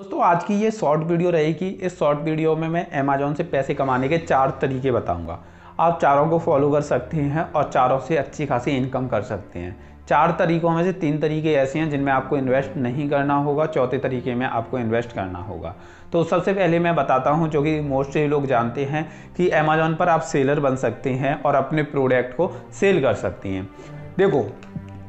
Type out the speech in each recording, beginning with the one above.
दोस्तों, आज की ये शॉर्ट वीडियो रहेगी। इस शॉर्ट वीडियो में मैं अमेजोन से पैसे कमाने के चार तरीके बताऊँगा। आप चारों को फॉलो कर सकते हैं और चारों से अच्छी खासी इनकम कर सकते हैं। चार तरीकों में से तीन तरीके ऐसे हैं जिनमें आपको इन्वेस्ट नहीं करना होगा, चौथे तरीके में आपको इन्वेस्ट करना होगा। तो सबसे पहले मैं बताता हूँ, जो कि मोस्टली लोग जानते हैं कि अमेजोन पर आप सेलर बन सकते हैं और अपने प्रोडक्ट को सेल कर सकते हैं। देखो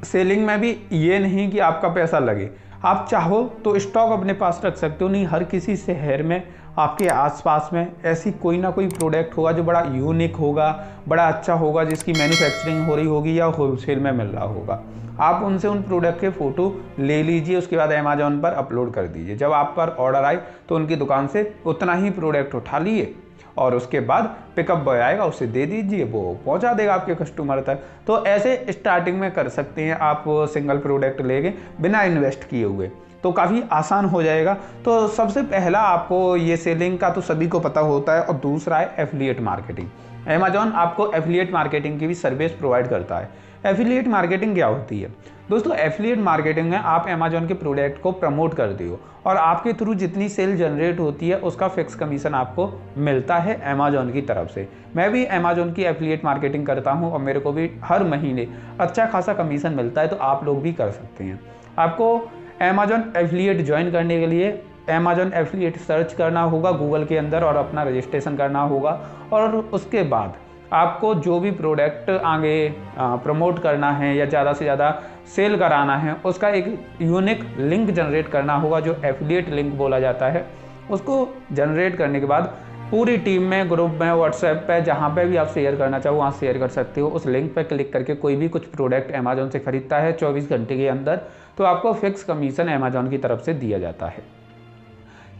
सेलिंग में भी ये नहीं कि आपका पैसा लगे। आप चाहो तो स्टॉक अपने पास रख सकते हो, नहीं, हर किसी शहर में, आपके आसपास में ऐसी कोई ना कोई प्रोडक्ट होगा जो बड़ा यूनिक होगा, बड़ा अच्छा होगा, जिसकी मैन्युफैक्चरिंग हो रही होगी या होलसेल में मिल रहा होगा। आप उनसे उन प्रोडक्ट के फ़ोटो ले लीजिए, उसके बाद अमेजोन पर अपलोड कर दीजिए। जब आप पर ऑर्डर आए तो उनकी दुकान से उतना ही प्रोडक्ट उठा लिए और उसके बाद पिकअप बॉय आएगा, उसे दे दीजिए, वो पहुँचा देगा आपके कस्टमर तक। तो ऐसे स्टार्टिंग में कर सकते हैं आप सिंगल प्रोडक्ट लेके, बिना इन्वेस्ट किए हुए। तो काफ़ी आसान हो जाएगा। तो सबसे पहला आपको ये सेलिंग का तो सभी को पता होता है और दूसरा है एफिलिएट मार्केटिंग अमेजॉन आपको एफिलिएट मार्केटिंग की भी सर्विस प्रोवाइड करता है। एफिलिएट मार्केटिंग क्या होती है? दोस्तों एफिलिएट मार्केटिंग में आप अमेजोन के प्रोडक्ट को प्रमोट करते हो और आपके थ्रू जितनी सेल जनरेट होती है, उसका फिक्स कमीशन आपको मिलता है अमेजोन की तरफ़ से। मैं भी अमेजोन की एफिलिएट मार्केटिंग करता हूँ और मेरे को भी हर महीने अच्छा खासा कमीशन मिलता है तो आप लोग भी कर सकते हैं। आपको अमेजोन एफिलिएट ज्वाइन करने के लिए अमेजोन एफिलिएट सर्च करना होगा गूगल के अंदर और अपना रजिस्ट्रेशन करना होगा और उसके बाद आपको जो भी प्रोडक्ट आगे प्रमोट करना है या ज़्यादा से ज़्यादा सेल कराना है, उसका एक यूनिक लिंक जनरेट करना होगा जो एफिलिएट लिंक बोला जाता है। उसको जनरेट करने के बाद पूरी टीम में ग्रुप में व्हाट्सएप पे, जहाँ पे भी आप शेयर करना चाहो, वहाँ शेयर कर सकते हो। उस लिंक पे क्लिक करके कोई भी कुछ प्रोडक्ट अमेजोन से खरीदता है 24 घंटे के अंदर तो आपको फिक्स कमीशन अमेजोन की तरफ़ से दिया जाता है।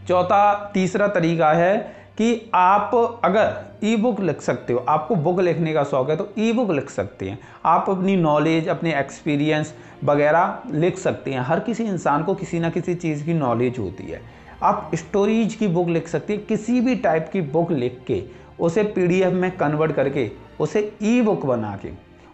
चौथा, तीसरा तरीका है कि आप अगर ई बुक लिख सकते हो, आपको बुक लिखने का शौक है तो ई बुक लिख सकते हैं। आप अपनी नॉलेज अपने एक्सपीरियंस वगैरह लिख सकते हैं। हर किसी इंसान को किसी ना किसी चीज़ की नॉलेज होती है। आप स्टोरीज की बुक लिख सकते हैं, किसी भी टाइप की बुक लिख के, उसे पीडीएफ में कन्वर्ट करके, उसे ई बुक बना के,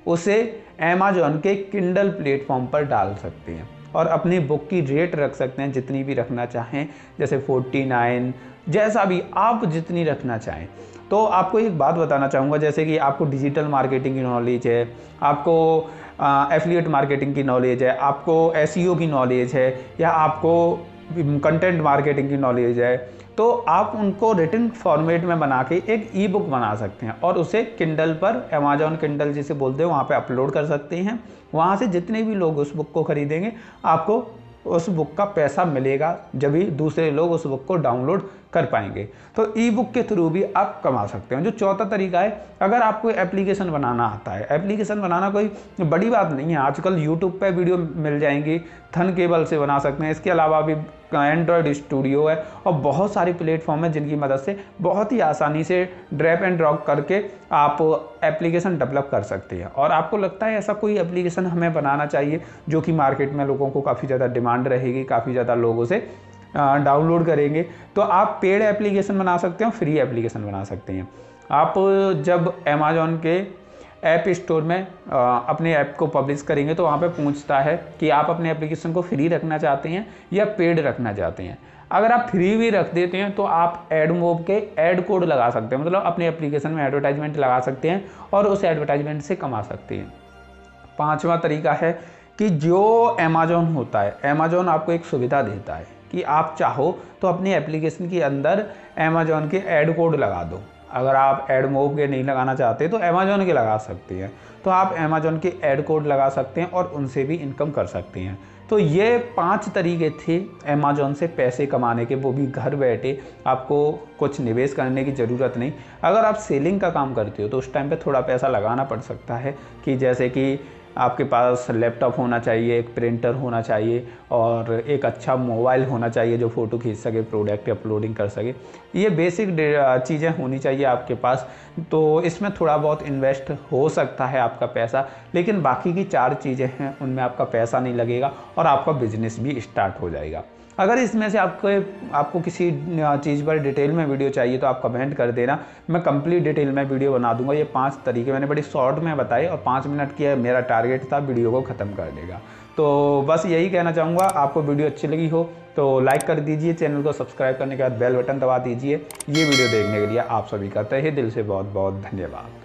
उसे अमेजोन के किंडल प्लेटफॉर्म पर डाल सकते हैं। और अपने बुक की रेट रख सकते हैं जितनी भी रखना चाहें, जैसे 49 जैसा भी आप जितनी रखना चाहें। तो आपको एक बात बताना चाहूँगा, जैसे कि आपको डिजिटल मार्केटिंग की नॉलेज है, आपको एफिलिएट मार्केटिंग की नॉलेज है, आपको एस e की नॉलेज है, या आपको कंटेंट मार्केटिंग की नॉलेज है। तो आप उनको रिटर्न फॉर्मेट में बना के एक ई बुक बना सकते हैं और उसे किंडल पर अमेजोन किंडल जिसे बोलते हैं, वहाँ पे अपलोड कर सकते हैं। वहाँ से जितने भी लोग उस बुक को खरीदेंगे, आपको उस बुक का पैसा मिलेगा, जब भी दूसरे लोग उस बुक को डाउनलोड कर पाएँगे। तो ई बुक के थ्रू भी आप कमा सकते हैं। जो चौथा तरीका है, अगर आपको एप्लीकेशन बनाना आता है एप्लीकेशन बनाना कोई बड़ी बात नहीं है। आजकल यूट्यूब पर वीडियो मिल जाएँगी, थन केबल से बना सकते हैं। इसके अलावा भी एंड्रॉयड स्टूडियो है और बहुत सारी प्लेटफॉर्म है जिनकी मदद से बहुत ही आसानी से ड्रैप एंड ड्रॉप करके आप एप्लीकेशन डेवलप कर सकते हैं। और आपको लगता है ऐसा कोई एप्लीकेशन हमें बनाना चाहिए जो कि मार्केट में लोगों को काफ़ी ज़्यादा डिमांड रहेगी, काफ़ी ज़्यादा लोगों से डाउनलोड करेंगे तो आप पेड एप्लीकेशन बना सकते हो फ्री एप्लीकेशन बना सकते हैं। आप जब अमेजोन के ऐप स्टोर में अपने ऐप को पब्लिश करेंगे तो वहाँ पे पूछता है कि आप अपने एप्लीकेशन को फ्री रखना चाहते हैं या पेड रखना चाहते हैं। अगर आप फ्री भी रख देते हैं तो आप एड मोब के एड कोड लगा सकते हैं मतलब अपने एप्लीकेशन में एडवर्टाइजमेंट लगा सकते हैं और उस एडवर्टाइजमेंट से कमा सकते हैं। पाँचवा तरीका है कि जो अमेजोन होता है अमेजोन आपको एक सुविधा देता है कि आप चाहो तो अपनी एप्लीकेशन के अंदर अमेजोन के एड कोड लगा दो। अगर आप एड मोव के नहीं लगाना चाहते तो अमेजोन के लगा सकते हैं। तो आप अमेजोन के एड कोड लगा सकते हैं और उनसे भी इनकम कर सकते हैं। तो ये पाँच तरीके थे अमेजोन से पैसे कमाने के। वो भी घर बैठे आपको कुछ निवेश करने की ज़रूरत नहीं। अगर आप सेलिंग का काम करते हो तो उस टाइम पे थोड़ा पैसा लगाना पड़ सकता है कि जैसे कि आपके पास लैपटॉप होना चाहिए, एक प्रिंटर होना चाहिए और एक अच्छा मोबाइल होना चाहिए जो फ़ोटो खींच सके प्रोडक्ट अपलोडिंग कर सके। ये बेसिक चीज़ें होनी चाहिए आपके पास। तो इसमें थोड़ा बहुत इन्वेस्ट हो सकता है आपका पैसा, लेकिन बाकी की चार चीज़ें हैं, उनमें आपका पैसा नहीं लगेगा और आपका बिज़नेस भी स्टार्ट हो जाएगा। अगर इसमें से आपको आपको किसी चीज़ पर डिटेल में वीडियो चाहिए तो आप कमेंट कर देना। मैं कंप्लीट डिटेल में वीडियो बना दूँगा। ये पाँच तरीके मैंने बड़ी शॉर्ट में बताए और पाँच मिनट की मेरा टारगेट था वीडियो को ख़त्म कर देगा तो बस यही कहना चाहूँगा। आपको वीडियो अच्छी लगी हो तो लाइक कर दीजिए। चैनल को सब्सक्राइब करने के बाद बेल बटन दबा दीजिए। ये वीडियो देखने के लिए आप सभी का तहे दिल से बहुत बहुत धन्यवाद।